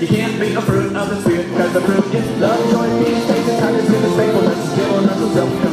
You can't be a fruit of the spirit, cause the fruit is love, joy, peace, patience, kindness, goodness, faithfulness, gentleness, and self